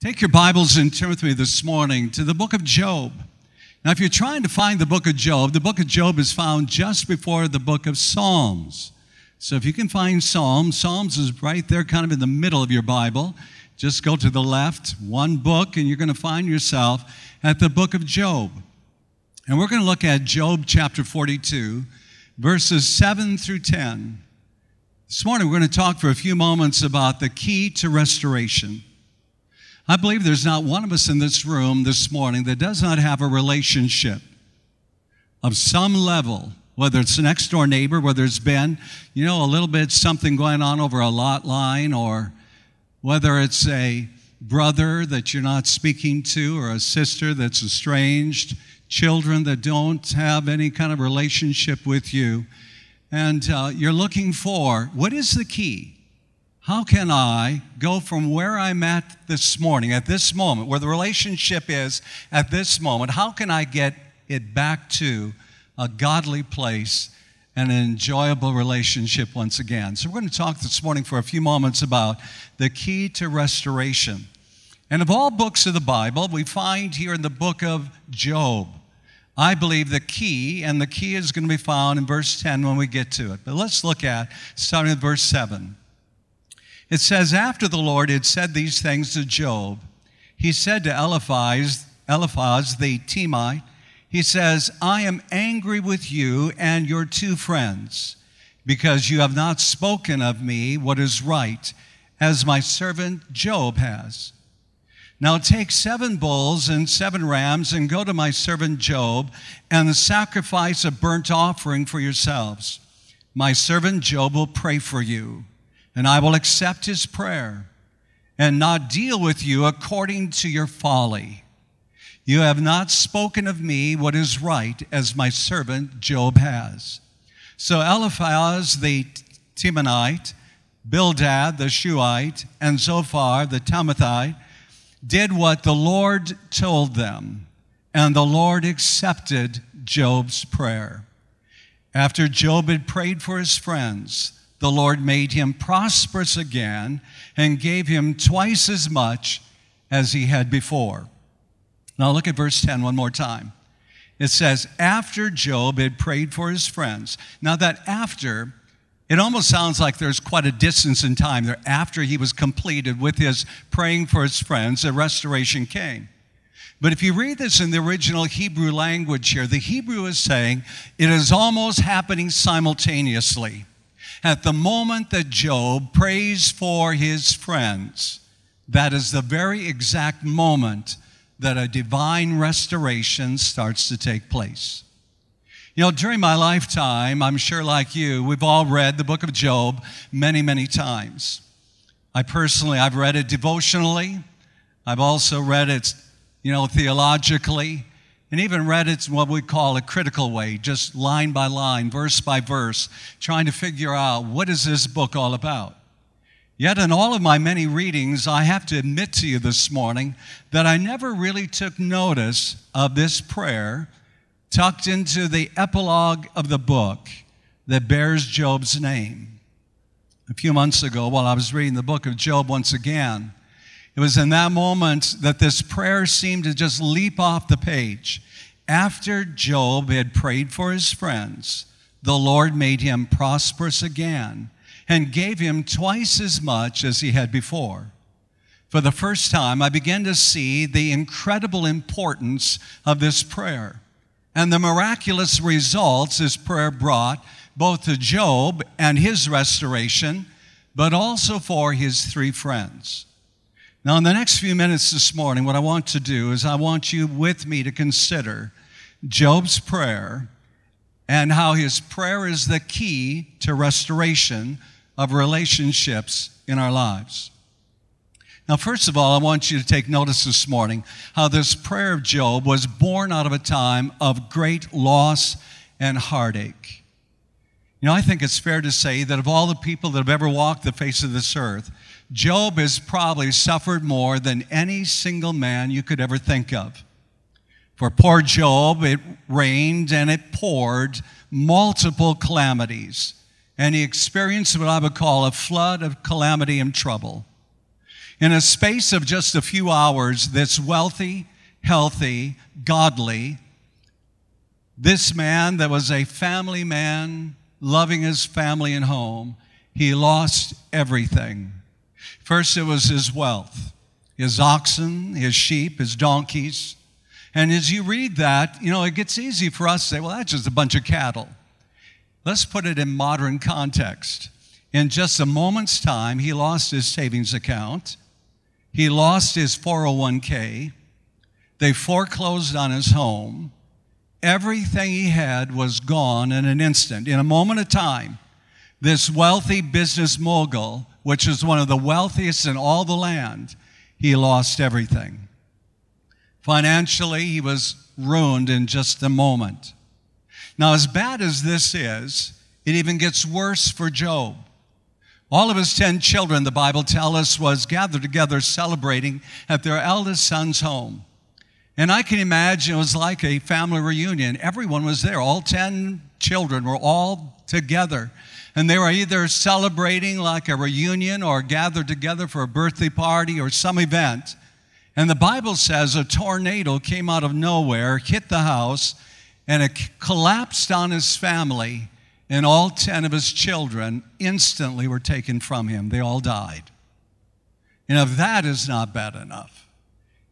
Take your Bibles and turn with me this morning to the book of Job. Now, if you're trying to find the book of Job, the book of Job is found just before the book of Psalms. So if you can find Psalms, Psalms is right there, kind of in the middle of your Bible. Just go to the left, one book, and you're going to find yourself at the book of Job. And we're going to look at Job chapter 42, verses 7 through 10. This morning, we're going to talk for a few moments about the key to restoration. I believe there's not one of us in this room this morning that does not have a relationship of some level, whether it's next door neighbor, whether it's been, you know, a little bit something going on over a lot line, or whether it's a brother that you're not speaking to, or a sister that's estranged, children that don't have any kind of relationship with you. And uh, you're looking for what is the key? How can I go from where I'm at this morning, at this moment, where the relationship is at this moment, how can I get it back to a godly place and an enjoyable relationship once again? So, we're going to talk this morning for a few moments about the key to restoration. And of all books of the Bible, we find here in the book of Job, I believe the key, and the key is going to be found in verse 10 when we get to it. But let's look at starting with verse 7. It says, After the Lord had said these things to Job, he said to Eliphaz, Eliphaz the Temanite, he says, I am angry with you and your two friends, because you have not spoken of me what is right, as my servant Job has. Now take seven bulls and seven rams and go to my servant Job and sacrifice a burnt offering for yourselves. My servant Job will pray for you and I will accept his prayer and not deal with you according to your folly. You have not spoken of me what is right, as my servant Job has. So Eliphaz the Temanite, Bildad the Shuhite, and Zophar the Naamathite did what the Lord told them, and the Lord accepted Job's prayer. After Job had prayed for his friends, the Lord made him prosperous again and gave him twice as much as he had before. Now look at verse 10 one more time. It says, After Job had prayed for his friends. Now, that after, it almost sounds like there's quite a distance in time there. After he was completed with his praying for his friends, the restoration came. But if you read this in the original Hebrew language here, the Hebrew is saying it is almost happening simultaneously. At the moment that Job prays for his friends, that is the very exact moment that a divine restoration starts to take place. You know, during my lifetime, I'm sure like you, we've all read the book of Job many, many times. I personally, I've read it devotionally. I've also read it, you know, theologically and even read it in what we call a critical way, just line by line, verse by verse, trying to figure out what is this book all about. Yet, in all of my many readings, I have to admit to you this morning that I never really took notice of this prayer tucked into the epilogue of the book that bears Job's name. A few months ago, while I was reading the book of Job once again, it was in that moment that this prayer seemed to just leap off the page. After Job had prayed for his friends, the Lord made him prosperous again and gave him twice as much as he had before. For the first time, I began to see the incredible importance of this prayer and the miraculous results this prayer brought both to Job and his restoration, but also for his three friends. Now, in the next few minutes this morning, what I want to do is I want you with me to consider Job's prayer and how his prayer is the key to restoration of relationships in our lives. Now, first of all, I want you to take notice this morning how this prayer of Job was born out of a time of great loss and heartache. You know, I think it's fair to say that of all the people that have ever walked the face of this earth, Job has probably suffered more than any single man you could ever think of. For poor Job, it rained and it poured multiple calamities, and he experienced what I would call a flood of calamity and trouble. In a space of just a few hours, this wealthy, healthy, godly, this man that was a family man, loving his family and home, he lost everything. First, it was his wealth his oxen, his sheep, his donkeys. And as you read that, you know, it gets easy for us to say, well, that's just a bunch of cattle. Let's put it in modern context. In just a moment's time, he lost his savings account, he lost his 401k, they foreclosed on his home. Everything he had was gone in an instant, in a moment of time. This wealthy business mogul, which was one of the wealthiest in all the land, he lost everything. Financially, he was ruined in just a moment. Now, as bad as this is, it even gets worse for Job. All of his 10 children, the Bible tells us, was gathered together celebrating at their eldest son's home. And I can imagine it was like a family reunion. Everyone was there. All 10 children were all together. And they were either celebrating like a reunion or gathered together for a birthday party or some event. And the Bible says a tornado came out of nowhere, hit the house, and it collapsed on his family. And all 10 of his children instantly were taken from him. They all died. And if that is not bad enough,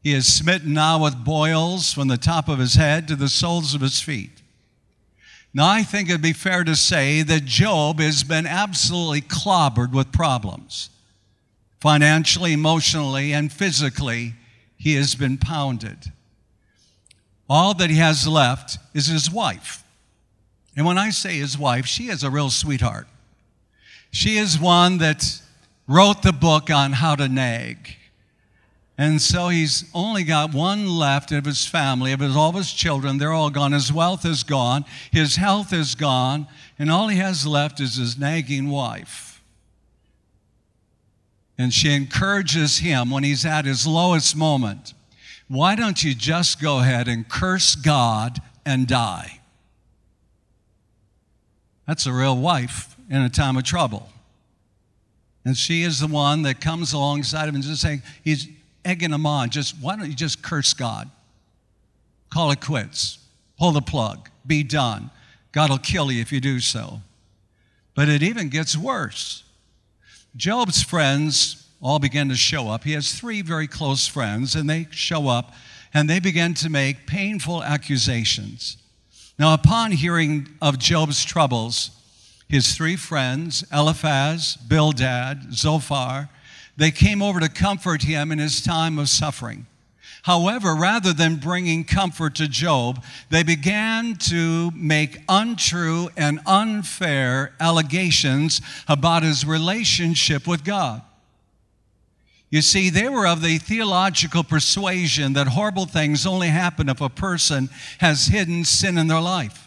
he is smitten now with boils from the top of his head to the soles of his feet. Now, I think it'd be fair to say that Job has been absolutely clobbered with problems. Financially, emotionally, and physically, he has been pounded. All that he has left is his wife. And when I say his wife, she is a real sweetheart. She is one that wrote the book on how to nag. And so he's only got one left of his family, of his, all of his children. They're all gone. His wealth is gone. His health is gone. And all he has left is his nagging wife. And she encourages him when he's at his lowest moment. Why don't you just go ahead and curse God and die? That's a real wife in a time of trouble. And she is the one that comes alongside him and just saying, he's, egging them on. Just why don't you just curse God? Call it quits. Pull the plug. Be done. God will kill you if you do so. But it even gets worse. Job's friends all began to show up. He has three very close friends, and they show up and they begin to make painful accusations. Now, upon hearing of Job's troubles, his three friends, Eliphaz, Bildad, Zophar, they came over to comfort him in his time of suffering. However, rather than bringing comfort to Job, they began to make untrue and unfair allegations about his relationship with God. You see, they were of the theological persuasion that horrible things only happen if a person has hidden sin in their life.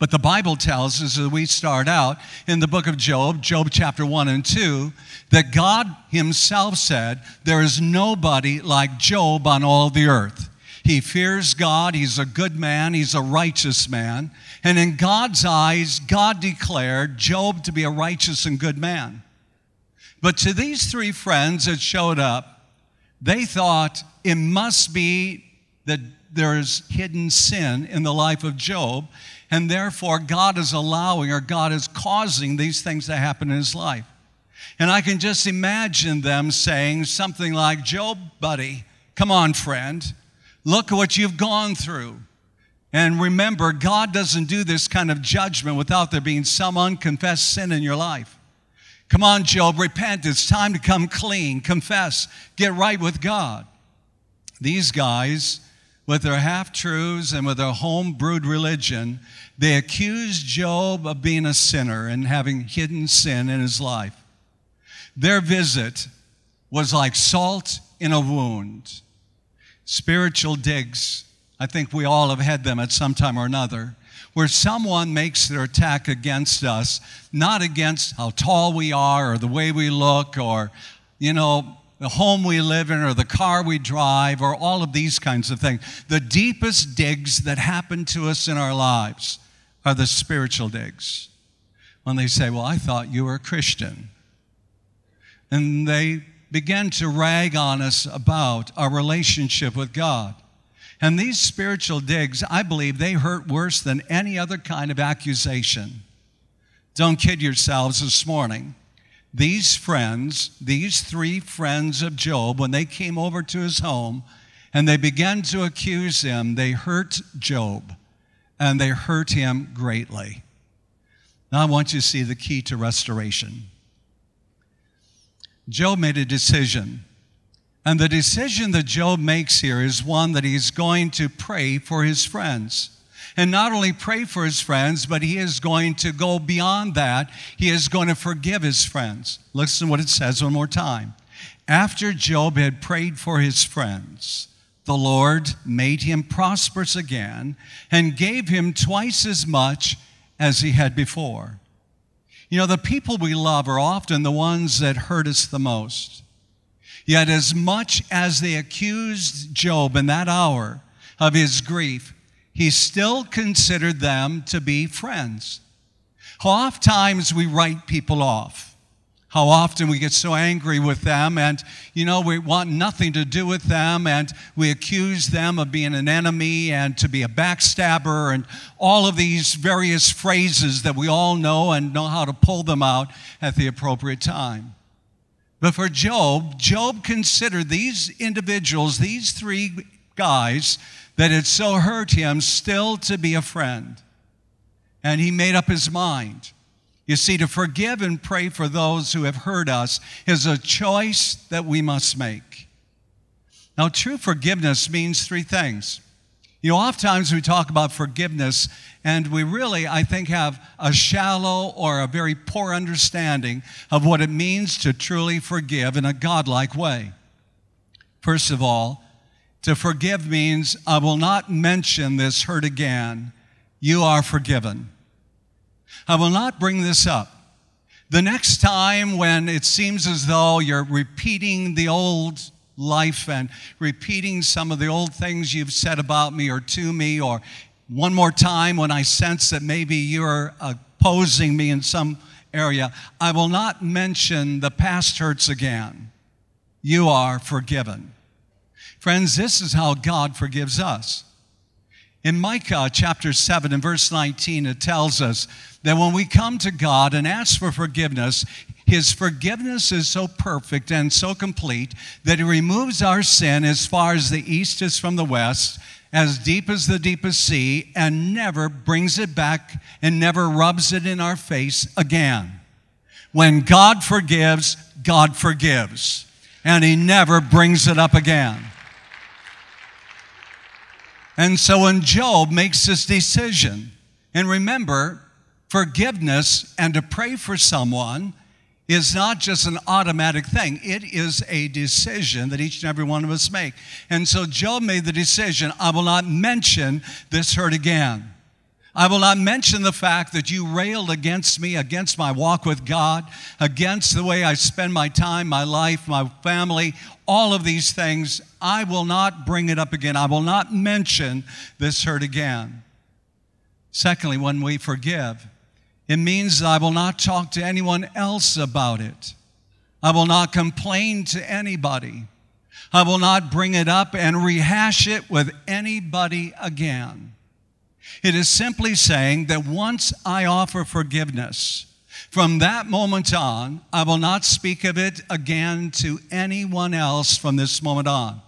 But the Bible tells us as we start out in the book of Job, Job chapter 1 and 2, that God Himself said, There is nobody like Job on all the earth. He fears God, he's a good man, he's a righteous man. And in God's eyes, God declared Job to be a righteous and good man. But to these three friends that showed up, they thought it must be that there's hidden sin in the life of Job and therefore God is allowing or God is causing these things to happen in his life. And I can just imagine them saying something like, Job, buddy, come on, friend, look at what you've gone through. And remember, God doesn't do this kind of judgment without there being some unconfessed sin in your life. Come on, Job, repent. It's time to come clean, confess, get right with God. These guys, with their half truths and with their home brewed religion, they accused Job of being a sinner and having hidden sin in his life. Their visit was like salt in a wound. Spiritual digs, I think we all have had them at some time or another, where someone makes their attack against us, not against how tall we are or the way we look or, you know, the home we live in or the car we drive or all of these kinds of things. The deepest digs that happen to us in our lives are the spiritual digs. When they say, Well, I thought you were a Christian. And they begin to rag on us about our relationship with God. And these spiritual digs, I believe, they hurt worse than any other kind of accusation. Don't kid yourselves this morning. These friends, these three friends of Job, when they came over to his home and they began to accuse him, they hurt Job and they hurt him greatly. Now I want you to see the key to restoration. Job made a decision. And the decision that Job makes here is one that he's going to pray for his friends. And not only pray for his friends, but he is going to go beyond that. He is going to forgive his friends. Listen to what it says one more time. After Job had prayed for his friends, the Lord made him prosperous again and gave him twice as much as he had before. You know, the people we love are often the ones that hurt us the most. Yet, as much as they accused Job in that hour of his grief, he still considered them to be friends. How oft times we write people off how often we get so angry with them and, you know, we want nothing to do with them and we accuse them of being an enemy and to be a backstabber and all of these various phrases that we all know and know how to pull them out at the appropriate time. But for Job, Job considered these individuals, these three guys that had so hurt him, still to be a friend. And he made up his mind you see, to forgive and pray for those who have hurt us is a choice that we must make. Now, true forgiveness means three things. You know, oftentimes we talk about forgiveness, and we really, I think, have a shallow or a very poor understanding of what it means to truly forgive in a godlike way. First of all, to forgive means I will not mention this hurt again. You are forgiven. I will not bring this up. The next time when it seems as though you're repeating the old life and repeating some of the old things you've said about me or to me, or one more time when I sense that maybe you're opposing me in some area, I will not mention the past hurts again. You are forgiven. Friends, this is how God forgives us. In Micah chapter 7 and verse 19, it tells us that when we come to God and ask for forgiveness, His forgiveness is so perfect and so complete that He removes our sin as far as the east is from the west, as deep as the deepest sea, and never brings it back and never rubs it in our face again. When God forgives, God forgives, and He never brings it up again. And so when Job makes this decision, and remember, forgiveness and to pray for someone is not just an automatic thing, it is a decision that each and every one of us make. And so Job made the decision I will not mention this hurt again. I will not mention the fact that you railed against me, against my walk with God, against the way I spend my time, my life, my family, all of these things. I will not bring it up again. I will not mention this hurt again. Secondly, when we forgive, it means that I will not talk to anyone else about it. I will not complain to anybody. I will not bring it up and rehash it with anybody again. It is simply saying that once I offer forgiveness, from that moment on, I will not speak of it again to anyone else from this moment on.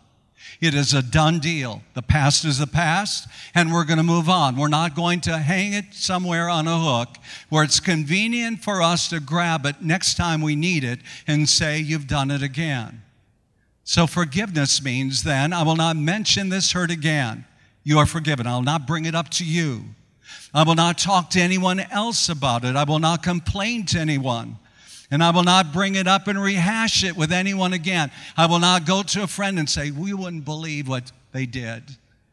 It is a done deal. The past is the past, and we're going to move on. We're not going to hang it somewhere on a hook where it's convenient for us to grab it next time we need it and say, You've done it again. So, forgiveness means then, I will not mention this hurt again. You are forgiven. I'll not bring it up to you. I will not talk to anyone else about it. I will not complain to anyone and I will not bring it up and rehash it with anyone again. I will not go to a friend and say, We wouldn't believe what they did,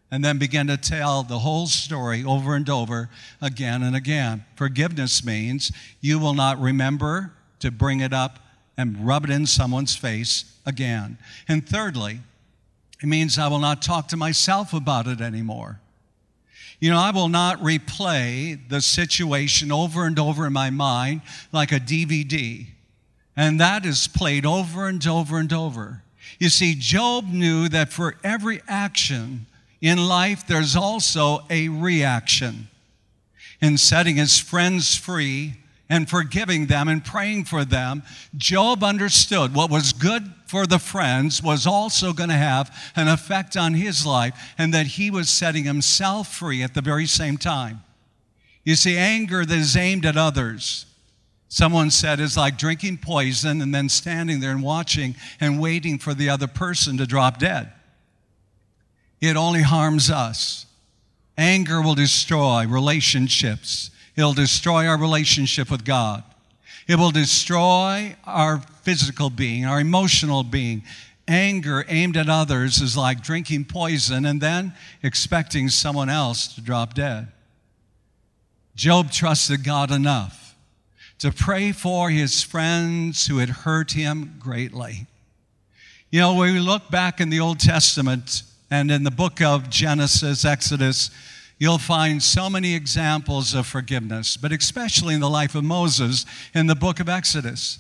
and then begin to tell the whole story over and over again and again. Forgiveness means you will not remember to bring it up and rub it in someone's face again. And thirdly, it means I will not talk to myself about it anymore. You know, I will not replay the situation over and over in my mind like a DVD And that is played over and over and over. You see, Job knew that for every action in life, there's also a reaction. In setting his friends free and forgiving them and praying for them, Job understood what was good for the friends was also going to have an effect on his life, and that he was setting himself free at the very same time. You see, anger that is aimed at others, someone said, is like drinking poison and then standing there and watching and waiting for the other person to drop dead. It only harms us. Anger will destroy relationships. It'll destroy our relationship with God. It will destroy our physical being, our emotional being. Anger aimed at others is like drinking poison and then expecting someone else to drop dead. Job trusted God enough to pray for his friends who had hurt him greatly. You know, when we look back in the Old Testament and in the book of Genesis, Exodus, you'll find so many examples of forgiveness, but especially in the life of Moses in the book of Exodus.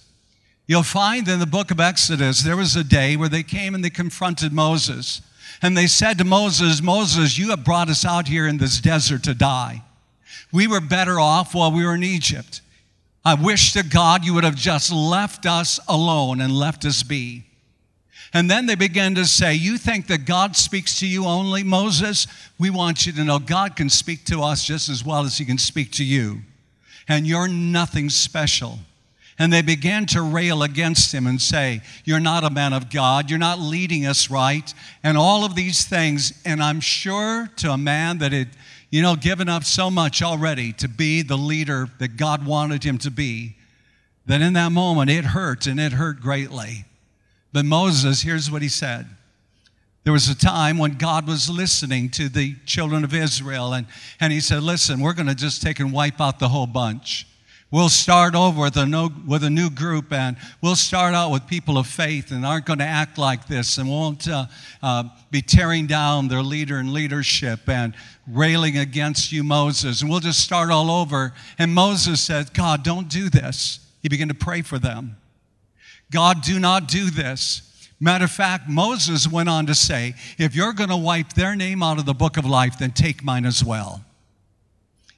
You'll find in the book of Exodus, there was a day where they came and they confronted Moses. And they said to Moses, Moses, you have brought us out here in this desert to die. We were better off while we were in Egypt. I wish to God you would have just left us alone and left us be. And then they began to say, You think that God speaks to you only, Moses? We want you to know God can speak to us just as well as he can speak to you. And you're nothing special. And they began to rail against him and say, You're not a man of God. You're not leading us right. And all of these things. And I'm sure to a man that had, you know, given up so much already to be the leader that God wanted him to be, that in that moment it hurt and it hurt greatly. But Moses, here's what he said. There was a time when God was listening to the children of Israel, and, and he said, Listen, we're going to just take and wipe out the whole bunch. We'll start over with a, no, with a new group, and we'll start out with people of faith and aren't going to act like this and won't uh, uh, be tearing down their leader and leadership and railing against you, Moses. And we'll just start all over. And Moses said, God, don't do this. He began to pray for them. God, do not do this. Matter of fact, Moses went on to say, if you're going to wipe their name out of the book of life, then take mine as well.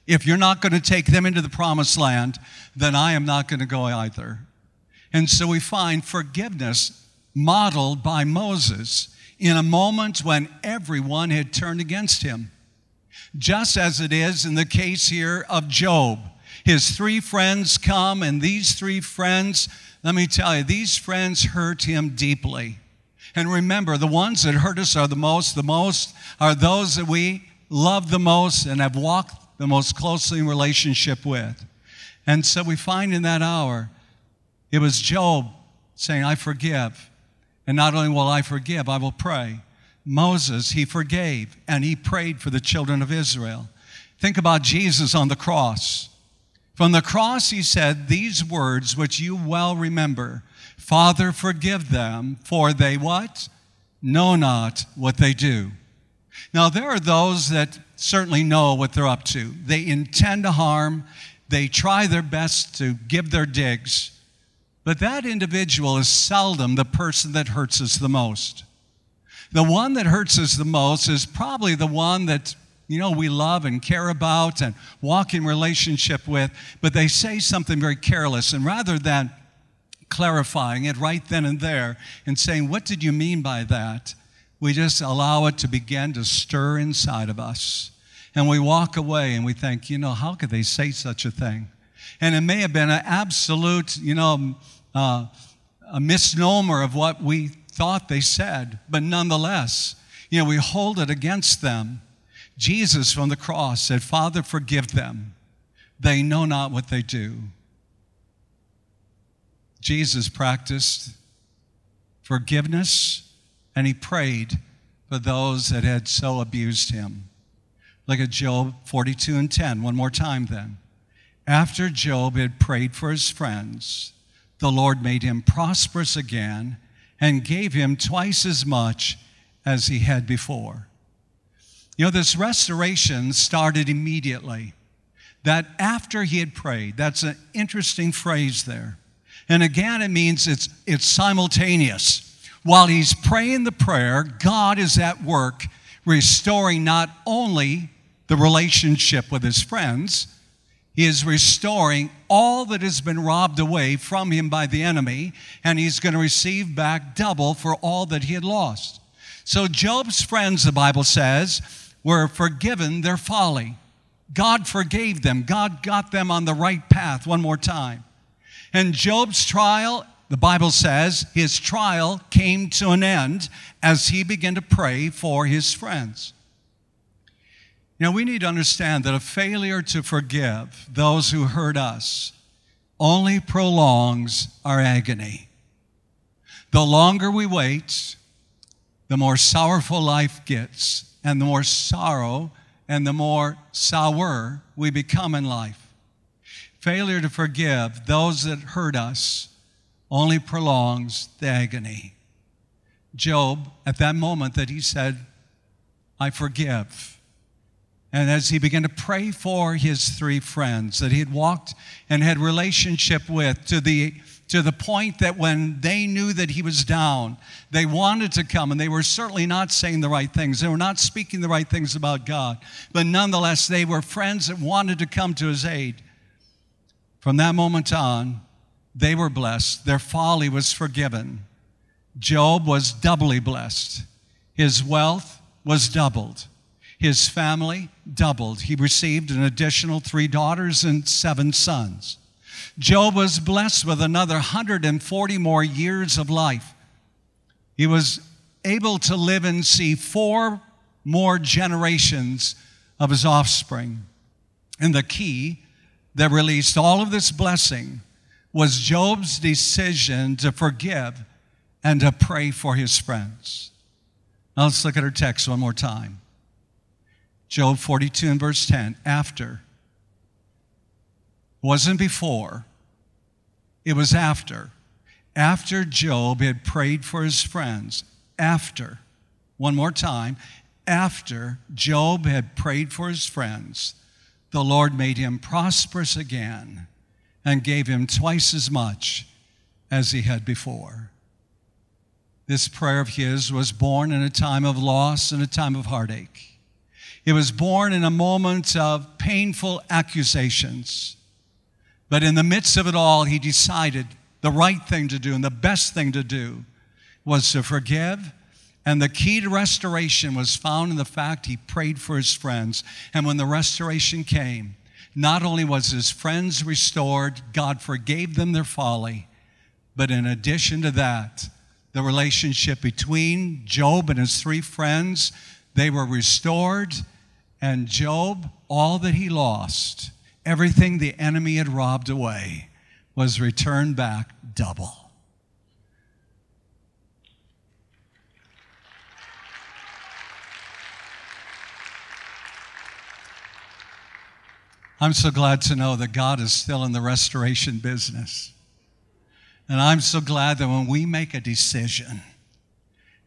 If you're not going to take them into the promised land, then I am not going to go either. And so we find forgiveness modeled by Moses in a moment when everyone had turned against him. Just as it is in the case here of Job. His three friends come, and these three friends let me tell you, these friends hurt him deeply. And remember, the ones that hurt us are the most, the most are those that we love the most and have walked the most closely in relationship with. And so we find in that hour, it was Job saying, I forgive. And not only will I forgive, I will pray. Moses, he forgave and he prayed for the children of Israel. Think about Jesus on the cross. From the cross, he said these words, which you well remember Father, forgive them, for they what? Know not what they do. Now, there are those that certainly know what they're up to. They intend to harm, they try their best to give their digs, but that individual is seldom the person that hurts us the most. The one that hurts us the most is probably the one that you know, we love and care about and walk in relationship with, but they say something very careless. And rather than clarifying it right then and there and saying, What did you mean by that? we just allow it to begin to stir inside of us. And we walk away and we think, you know, how could they say such a thing? And it may have been an absolute, you know, uh, a misnomer of what we thought they said, but nonetheless, you know, we hold it against them Jesus from the cross said, Father, forgive them. They know not what they do. Jesus practiced forgiveness and he prayed for those that had so abused him. Look at Job 42 and 10, one more time then. After Job had prayed for his friends, the Lord made him prosperous again and gave him twice as much as he had before. You know, this restoration started immediately. That after he had prayed, that's an interesting phrase there. And again, it means it's, it's simultaneous. While he's praying the prayer, God is at work restoring not only the relationship with his friends, he is restoring all that has been robbed away from him by the enemy, and he's going to receive back double for all that he had lost. So, Job's friends, the Bible says, were forgiven their folly. God forgave them, God got them on the right path one more time. And Job's trial, the Bible says, his trial came to an end as he began to pray for his friends. Now, we need to understand that a failure to forgive those who hurt us only prolongs our agony. The longer we wait, the more sorrowful life gets, and the more sorrow and the more sour we become in life. Failure to forgive those that hurt us only prolongs the agony. Job, at that moment that he said, I forgive, and as he began to pray for his three friends that he had walked and had relationship with to the to the point that when they knew that he was down, they wanted to come and they were certainly not saying the right things. They were not speaking the right things about God. But nonetheless, they were friends that wanted to come to his aid. From that moment on, they were blessed. Their folly was forgiven. Job was doubly blessed. His wealth was doubled. His family doubled. He received an additional three daughters and seven sons. Job was blessed with another 140 more years of life. He was able to live and see four more generations of his offspring. And the key that released all of this blessing was Job's decision to forgive and to pray for his friends. Now let's look at our text one more time. Job 42 and verse 10. After. Wasn't before, it was after. After Job had prayed for his friends. After. One more time. After Job had prayed for his friends, the Lord made him prosperous again and gave him twice as much as he had before. This prayer of his was born in a time of loss and a time of heartache. It was born in a moment of painful accusations. But in the midst of it all, he decided the right thing to do and the best thing to do was to forgive. And the key to restoration was found in the fact he prayed for his friends. And when the restoration came, not only was his friends restored, God forgave them their folly, but in addition to that, the relationship between Job and his three friends, they were restored and Job, all that he lost, everything the enemy had robbed away, was returned back double. I'm so glad to know that God is still in the restoration business. And I'm so glad that when we make a decision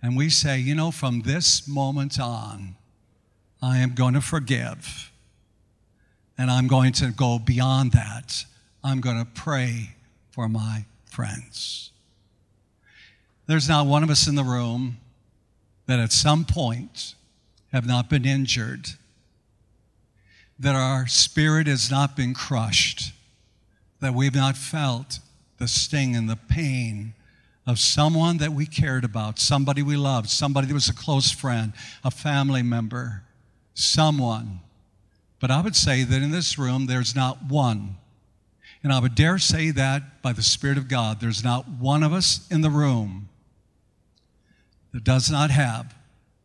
and we say, you know, from this moment on, I am going to forgive. And I'm going to go beyond that. I'm going to pray for my friends. There's not one of us in the room that at some point have not been injured, that our spirit has not been crushed, that we've not felt the sting and the pain of someone that we cared about, somebody we loved, somebody that was a close friend, a family member someone. But I would say that in this room, there's not one. And I would dare say that by the Spirit of God, there's not one of us in the room that does not have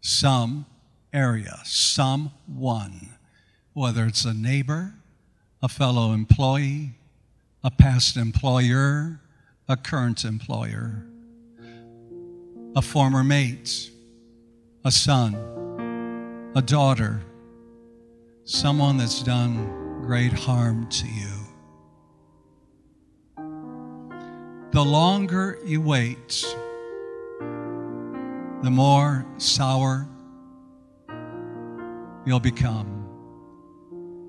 some area, someone, whether it's a neighbor, a fellow employee, a past employer, a current employer, a former mate, a son a daughter, someone that's done great harm to you. The longer you wait, the more sour you'll become.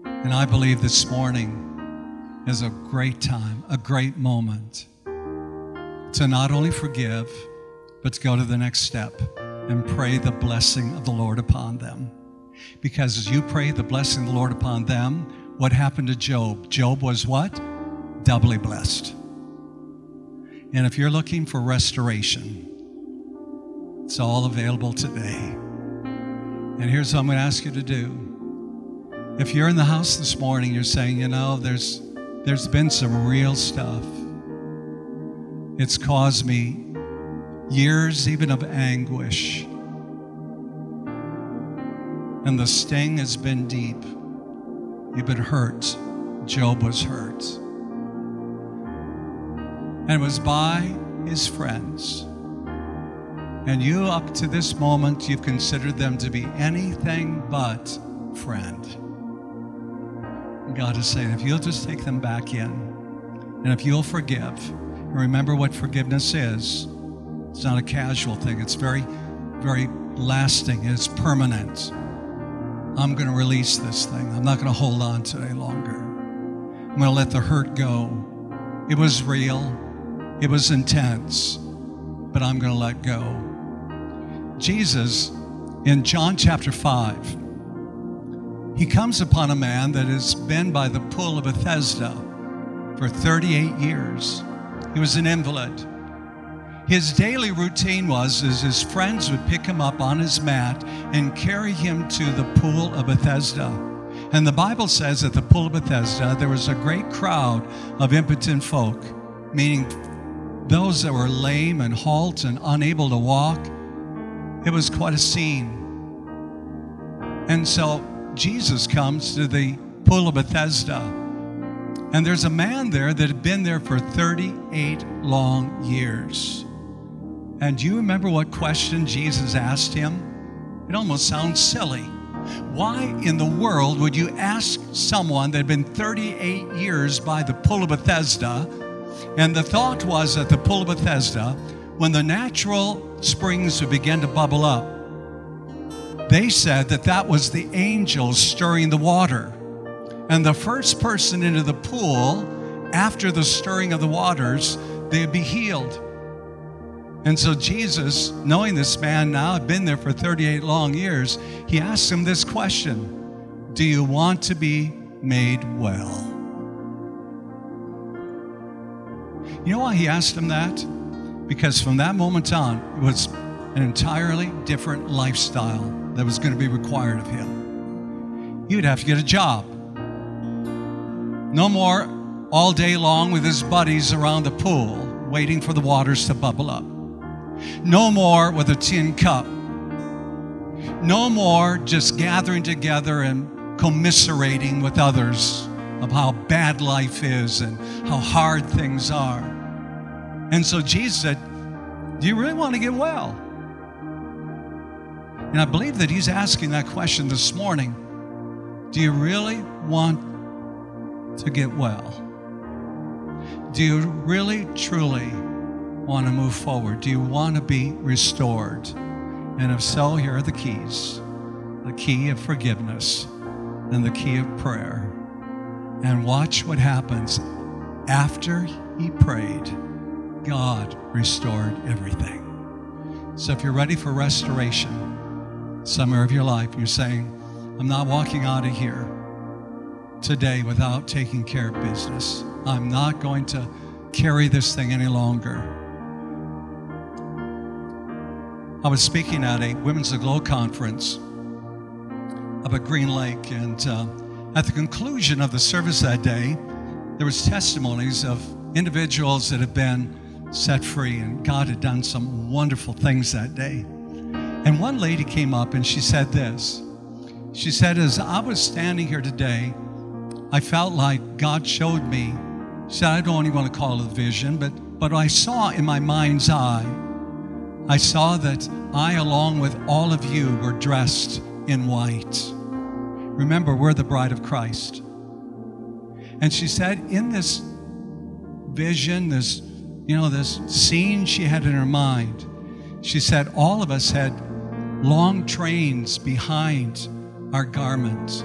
And I believe this morning is a great time, a great moment to not only forgive, but to go to the next step and pray the blessing of the Lord upon them. Because as you pray the blessing of the Lord upon them, what happened to Job? Job was what? Doubly blessed. And if you're looking for restoration, it's all available today. And here's what I'm going to ask you to do. If you're in the house this morning, you're saying, you know, there's there's been some real stuff. It's caused me years even of anguish. And the sting has been deep. You've been hurt. Job was hurt. And it was by his friends. And you, up to this moment, you've considered them to be anything but friend. God is saying, if you'll just take them back in, and if you'll forgive, and remember what forgiveness is. It's not a casual thing, it's very, very lasting, it's permanent. I'm going to release this thing. I'm not going to hold on to it any longer. I'm going to let the hurt go. It was real, it was intense, but I'm going to let go. Jesus, in John chapter 5, he comes upon a man that has been by the pool of Bethesda for 38 years. He was an invalid. His daily routine was is his friends would pick him up on his mat and carry him to the pool of Bethesda. And the Bible says at the pool of Bethesda there was a great crowd of impotent folk, meaning those that were lame and halt and unable to walk. It was quite a scene. And so Jesus comes to the pool of Bethesda, and there's a man there that had been there for 38 long years. And do you remember what question Jesus asked him? It almost sounds silly. Why in the world would you ask someone that had been 38 years by the pool of Bethesda? And the thought was at the pool of Bethesda, when the natural springs would begin to bubble up, they said that that was the angels stirring the water. And the first person into the pool, after the stirring of the waters, they'd be healed. And so Jesus, knowing this man now had been there for 38 long years, he asked him this question Do you want to be made well? You know why he asked him that? Because from that moment on, it was an entirely different lifestyle that was going to be required of him. He would have to get a job. No more all day long with his buddies around the pool, waiting for the waters to bubble up. No more with a tin cup. No more just gathering together and commiserating with others of how bad life is and how hard things are. And so Jesus said, Do you really want to get well? And I believe that he's asking that question this morning Do you really want to get well? Do you really, truly want to move forward? Do you want to be restored? And if so, here are the keys the key of forgiveness and the key of prayer. And watch what happens after he prayed. God restored everything. So if you're ready for restoration, somewhere of your life, you're saying, I'm not walking out of here today without taking care of business. I'm not going to carry this thing any longer. I was speaking at a Women's Aglow conference up at Green Lake, and uh, at the conclusion of the service that day, there was testimonies of individuals that had been set free, and God had done some wonderful things that day. And one lady came up and she said this. She said, As I was standing here today, I felt like God showed me. She said, I don't even want to call it a vision, but, but I saw in my mind's eye, I saw that I, along with all of you, were dressed in white. Remember, we're the bride of Christ. And she said, in this vision, this, you know, this scene she had in her mind, she said, all of us had long trains behind our garments.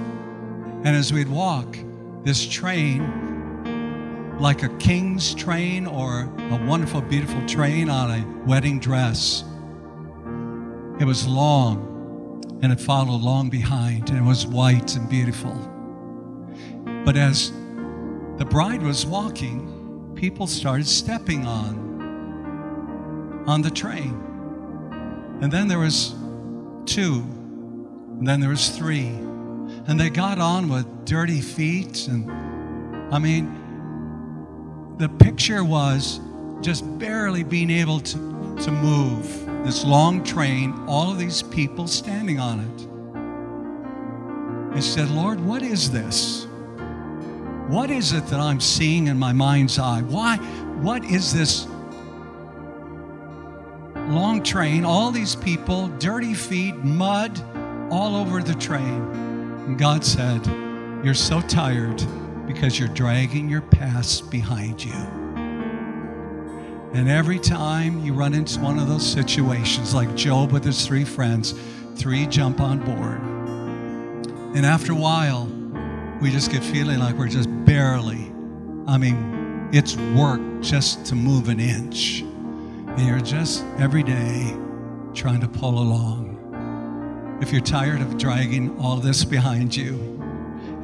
And as we'd walk, this train like a king's train or a wonderful, beautiful train on a wedding dress. It was long and it followed long behind, and it was white and beautiful. But as the bride was walking, people started stepping on on the train. And then there was two, and then there was three. And they got on with dirty feet and I mean the picture was just barely being able to, to move this long train, all of these people standing on it. And said, Lord, what is this? What is it that I'm seeing in my mind's eye? Why? What is this long train, all these people, dirty feet, mud all over the train? And God said, You're so tired because you're dragging your past behind you. And every time you run into one of those situations, like Job with his three friends, three jump on board. And after a while, we just get feeling like we're just barely, I mean, it's work just to move an inch. And you're just every day trying to pull along. If you're tired of dragging all this behind you,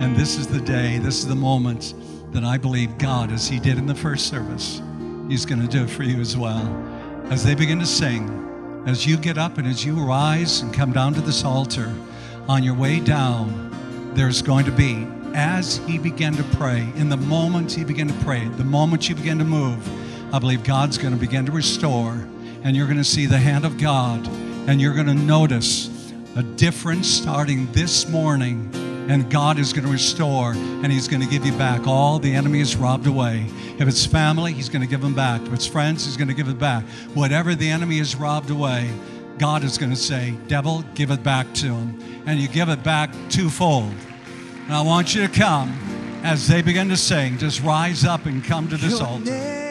and this is the day, this is the moment that I believe God, as He did in the first service, He's going to do it for you as well. As they begin to sing, as you get up and as you rise and come down to this altar, on your way down, there's going to be as he began to pray, in the moment he began to pray, the moment you begin to move, I believe God's going to begin to restore, and you're going to see the hand of God, and you're going to notice a difference starting this morning. And God is going to restore and He's going to give you back all the enemy has robbed away. If it's family, He's going to give them back. If it's friends, He's going to give it back. Whatever the enemy has robbed away, God is going to say, Devil, give it back to him. And you give it back twofold. And I want you to come as they begin to sing. Just rise up and come to this altar.